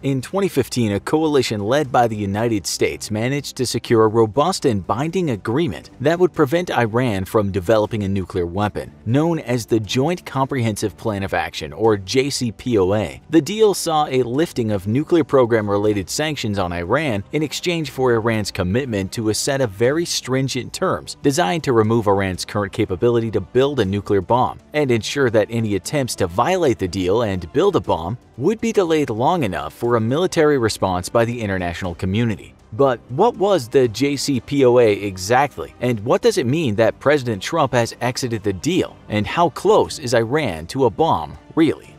In 2015, a coalition led by the United States managed to secure a robust and binding agreement that would prevent Iran from developing a nuclear weapon, known as the Joint Comprehensive Plan of Action or JCPOA. The deal saw a lifting of nuclear program-related sanctions on Iran in exchange for Iran's commitment to a set of very stringent terms designed to remove Iran's current capability to build a nuclear bomb and ensure that any attempts to violate the deal and build a bomb would be delayed long enough for a military response by the international community. But what was the JCPOA exactly, and what does it mean that President Trump has exited the deal, and how close is Iran to a bomb, really?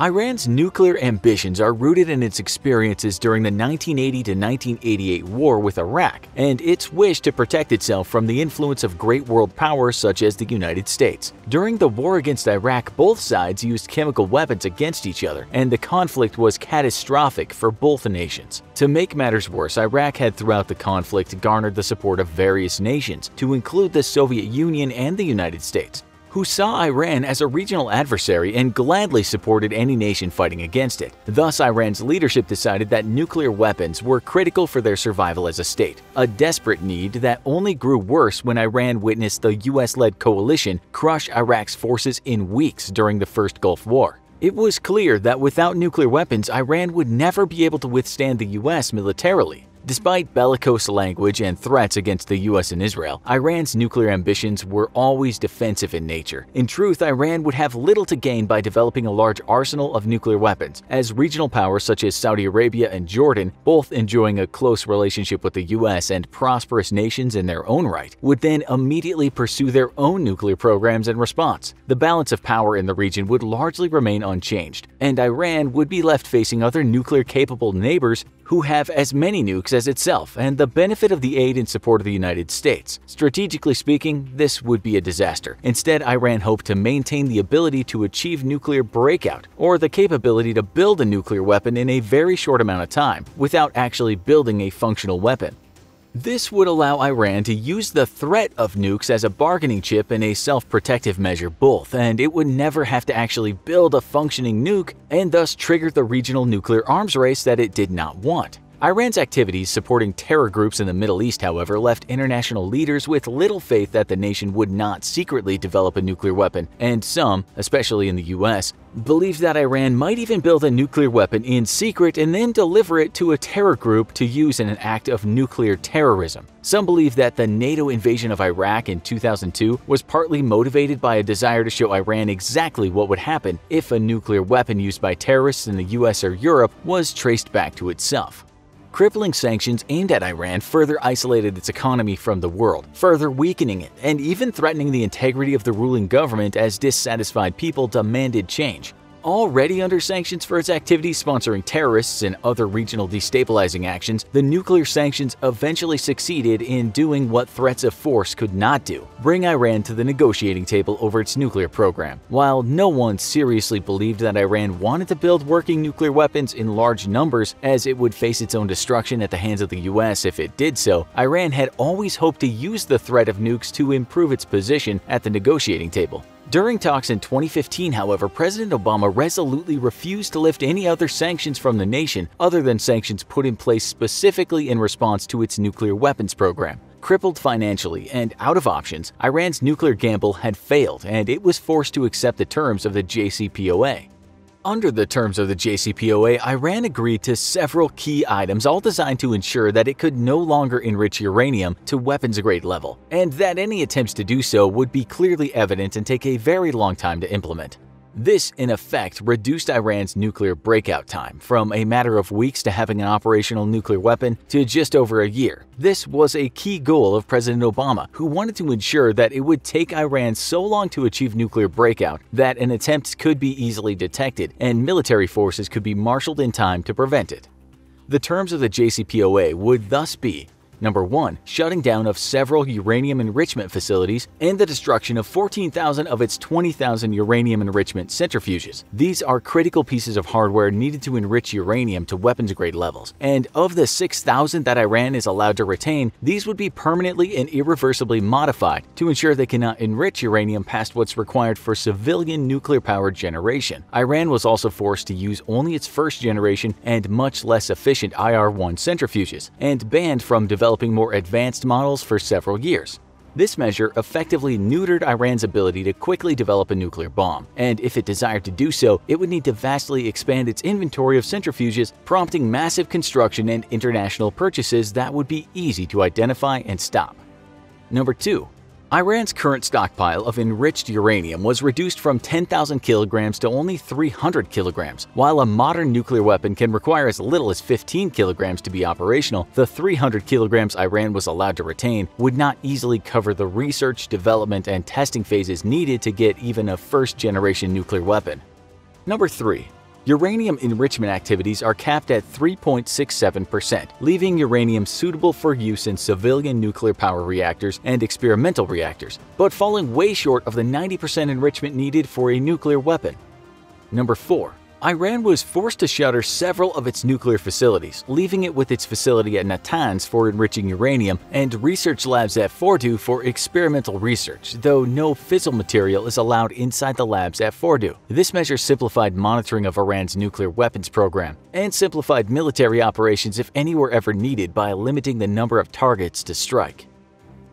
Iran's nuclear ambitions are rooted in its experiences during the 1980 to 1988 war with Iraq and its wish to protect itself from the influence of great world powers such as the United States. During the war against Iraq, both sides used chemical weapons against each other, and the conflict was catastrophic for both nations. To make matters worse, Iraq had throughout the conflict garnered the support of various nations, to include the Soviet Union and the United States who saw Iran as a regional adversary and gladly supported any nation fighting against it. Thus, Iran's leadership decided that nuclear weapons were critical for their survival as a state, a desperate need that only grew worse when Iran witnessed the US-led coalition crush Iraq's forces in weeks during the First Gulf War. It was clear that without nuclear weapons, Iran would never be able to withstand the US militarily. Despite bellicose language and threats against the US and Israel, Iran's nuclear ambitions were always defensive in nature. In truth, Iran would have little to gain by developing a large arsenal of nuclear weapons, as regional powers such as Saudi Arabia and Jordan, both enjoying a close relationship with the US and prosperous nations in their own right, would then immediately pursue their own nuclear programs in response. The balance of power in the region would largely remain unchanged, and Iran would be left facing other nuclear-capable neighbors who have as many nukes as itself and the benefit of the aid and support of the United States. Strategically speaking, this would be a disaster. Instead, Iran hoped to maintain the ability to achieve nuclear breakout, or the capability to build a nuclear weapon in a very short amount of time, without actually building a functional weapon. This would allow Iran to use the threat of nukes as a bargaining chip and a self-protective measure both, and it would never have to actually build a functioning nuke and thus trigger the regional nuclear arms race that it did not want. Iran's activities supporting terror groups in the Middle East, however, left international leaders with little faith that the nation would not secretly develop a nuclear weapon, and some, especially in the US, believed that Iran might even build a nuclear weapon in secret and then deliver it to a terror group to use in an act of nuclear terrorism. Some believe that the NATO invasion of Iraq in 2002 was partly motivated by a desire to show Iran exactly what would happen if a nuclear weapon used by terrorists in the US or Europe was traced back to itself. Crippling sanctions aimed at Iran further isolated its economy from the world, further weakening it and even threatening the integrity of the ruling government as dissatisfied people demanded change. Already under sanctions for its activities sponsoring terrorists and other regional destabilizing actions, the nuclear sanctions eventually succeeded in doing what threats of force could not do bring Iran to the negotiating table over its nuclear program. While no one seriously believed that Iran wanted to build working nuclear weapons in large numbers, as it would face its own destruction at the hands of the US if it did so, Iran had always hoped to use the threat of nukes to improve its position at the negotiating table. During talks in 2015, however, President Obama resolutely refused to lift any other sanctions from the nation other than sanctions put in place specifically in response to its nuclear weapons program. Crippled financially and out of options, Iran's nuclear gamble had failed and it was forced to accept the terms of the JCPOA. Under the terms of the JCPOA, Iran agreed to several key items all designed to ensure that it could no longer enrich uranium to weapons-grade level, and that any attempts to do so would be clearly evident and take a very long time to implement. This, in effect, reduced Iran's nuclear breakout time from a matter of weeks to having an operational nuclear weapon to just over a year. This was a key goal of President Obama, who wanted to ensure that it would take Iran so long to achieve nuclear breakout that an attempt could be easily detected and military forces could be marshaled in time to prevent it. The terms of the JCPOA would thus be Number 1. Shutting down of several uranium enrichment facilities and the destruction of 14,000 of its 20,000 uranium enrichment centrifuges. These are critical pieces of hardware needed to enrich uranium to weapons grade levels, and of the 6,000 that Iran is allowed to retain, these would be permanently and irreversibly modified to ensure they cannot enrich uranium past what's required for civilian nuclear power generation. Iran was also forced to use only its first generation and much less efficient IR-1 centrifuges, and banned from developing more advanced models for several years. This measure effectively neutered Iran's ability to quickly develop a nuclear bomb, and if it desired to do so, it would need to vastly expand its inventory of centrifuges, prompting massive construction and international purchases that would be easy to identify and stop. Number 2. Iran's current stockpile of enriched uranium was reduced from 10,000 kilograms to only 300 kilograms. While a modern nuclear weapon can require as little as 15 kilograms to be operational, the 300 kilograms Iran was allowed to retain would not easily cover the research, development, and testing phases needed to get even a first-generation nuclear weapon. Number 3. Uranium enrichment activities are capped at 3.67%, leaving uranium suitable for use in civilian nuclear power reactors and experimental reactors, but falling way short of the 90% enrichment needed for a nuclear weapon. Number 4. Iran was forced to shutter several of its nuclear facilities, leaving it with its facility at Natanz for enriching uranium and research labs at Fordow for experimental research, though no fissile material is allowed inside the labs at Fordow. This measure simplified monitoring of Iran's nuclear weapons program and simplified military operations if any were ever needed by limiting the number of targets to strike.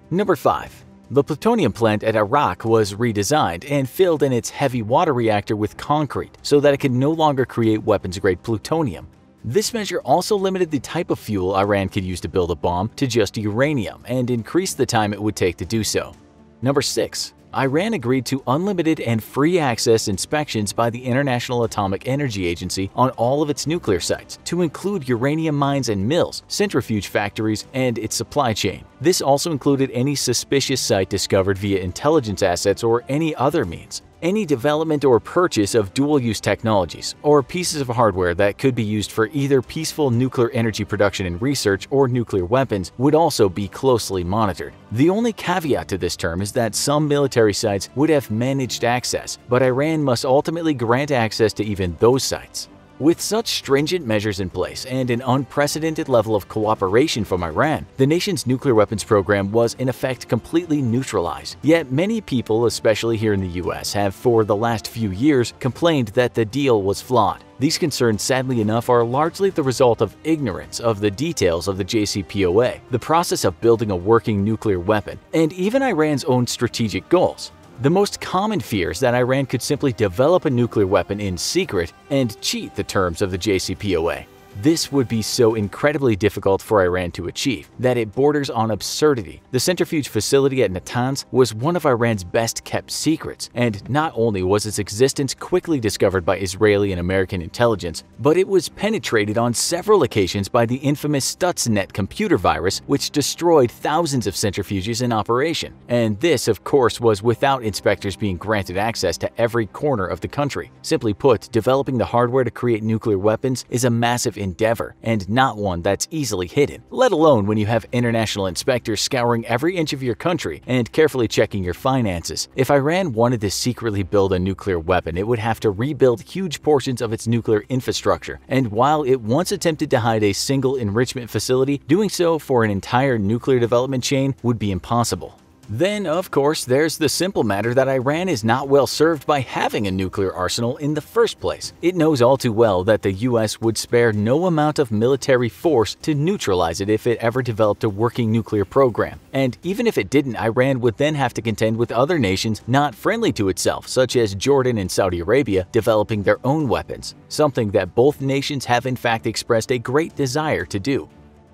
Number 5. The plutonium plant at Arak was redesigned and filled in its heavy water reactor with concrete so that it could no longer create weapons-grade plutonium. This measure also limited the type of fuel Iran could use to build a bomb to just uranium and increased the time it would take to do so. Number 6. Iran agreed to unlimited and free access inspections by the International Atomic Energy Agency on all of its nuclear sites, to include uranium mines and mills, centrifuge factories, and its supply chain. This also included any suspicious site discovered via intelligence assets or any other means any development or purchase of dual-use technologies, or pieces of hardware that could be used for either peaceful nuclear energy production and research or nuclear weapons would also be closely monitored. The only caveat to this term is that some military sites would have managed access, but Iran must ultimately grant access to even those sites. With such stringent measures in place and an unprecedented level of cooperation from Iran, the nation's nuclear weapons program was in effect completely neutralized. Yet many people, especially here in the US, have for the last few years complained that the deal was flawed. These concerns, sadly enough, are largely the result of ignorance of the details of the JCPOA, the process of building a working nuclear weapon, and even Iran's own strategic goals. The most common fears that Iran could simply develop a nuclear weapon in secret and cheat the terms of the JCPOA. This would be so incredibly difficult for Iran to achieve that it borders on absurdity. The centrifuge facility at Natanz was one of Iran's best kept secrets, and not only was its existence quickly discovered by Israeli and American intelligence, but it was penetrated on several occasions by the infamous Stuxnet computer virus which destroyed thousands of centrifuges in operation. And this, of course, was without inspectors being granted access to every corner of the country. Simply put, developing the hardware to create nuclear weapons is a massive endeavor and not one that's easily hidden, let alone when you have international inspectors scouring every inch of your country and carefully checking your finances. If Iran wanted to secretly build a nuclear weapon, it would have to rebuild huge portions of its nuclear infrastructure, and while it once attempted to hide a single enrichment facility, doing so for an entire nuclear development chain would be impossible. Then, of course, there's the simple matter that Iran is not well served by having a nuclear arsenal in the first place. It knows all too well that the US would spare no amount of military force to neutralize it if it ever developed a working nuclear program. And even if it didn't, Iran would then have to contend with other nations not friendly to itself, such as Jordan and Saudi Arabia, developing their own weapons, something that both nations have in fact expressed a great desire to do.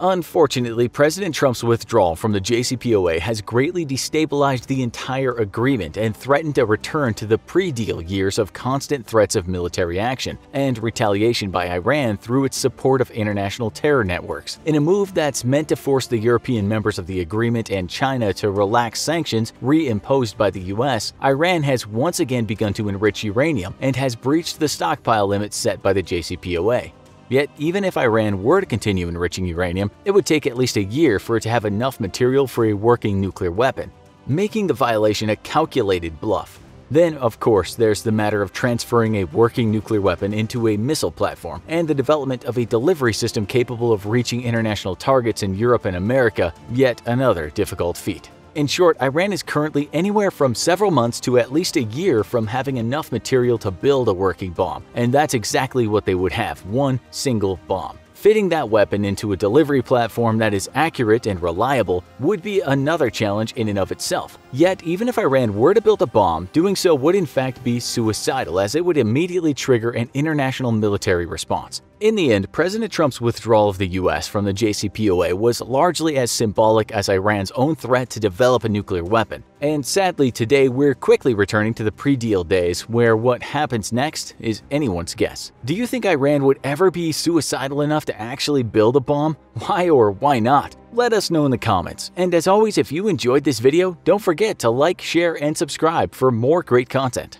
Unfortunately, President Trump's withdrawal from the JCPOA has greatly destabilized the entire agreement and threatened a return to the pre-deal years of constant threats of military action and retaliation by Iran through its support of international terror networks, in a move that's meant to force the European members of the agreement and China to relax sanctions reimposed by the US, Iran has once again begun to enrich uranium and has breached the stockpile limits set by the JCPOA. Yet, even if Iran were to continue enriching uranium, it would take at least a year for it to have enough material for a working nuclear weapon, making the violation a calculated bluff. Then, of course, there's the matter of transferring a working nuclear weapon into a missile platform and the development of a delivery system capable of reaching international targets in Europe and America, yet another difficult feat. In short, Iran is currently anywhere from several months to at least a year from having enough material to build a working bomb, and that's exactly what they would have one single bomb. Fitting that weapon into a delivery platform that is accurate and reliable would be another challenge in and of itself. Yet, even if Iran were to build a bomb, doing so would in fact be suicidal as it would immediately trigger an international military response. In the end, President Trump's withdrawal of the US from the JCPOA was largely as symbolic as Iran's own threat to develop a nuclear weapon. And sadly, today we're quickly returning to the pre-deal days where what happens next is anyone's guess. Do you think Iran would ever be suicidal enough to actually build a bomb? Why or why not? Let us know in the comments. And as always, if you enjoyed this video, don't forget to like, share, and subscribe for more great content.